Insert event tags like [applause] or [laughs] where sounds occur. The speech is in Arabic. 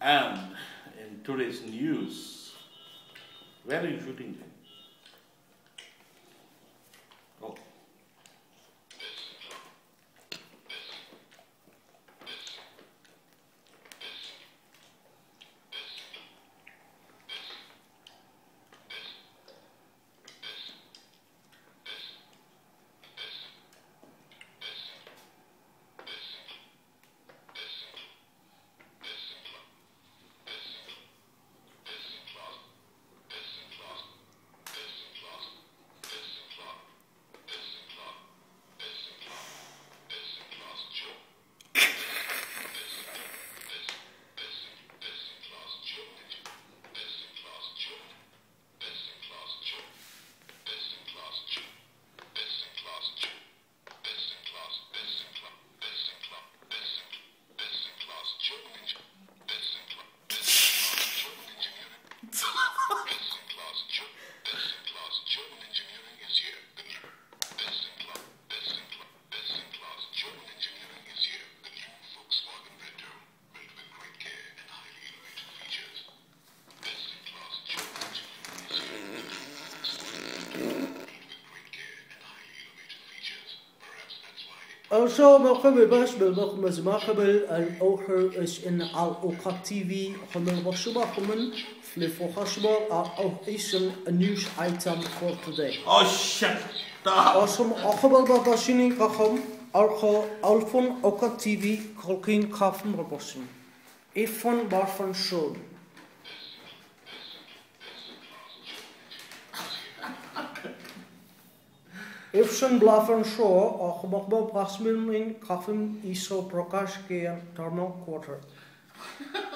And in today's news, where are you shooting? Also, مرحبا باش بالمقمز مرحبا الأوخر إش إن على أوكا تي في خمن وشبا خمن فلفو خشبا أو news item for today. Oh, shut up! Awesome, أخبر باباشيني قخم أرخو ألفون أوكا تي في كولكين كافن رباشين. إفن بارفن Efsun Blaffan Shore och Mokbo Pasmin Kafim Iso Prakash Kian Thermal Quarter. [laughs]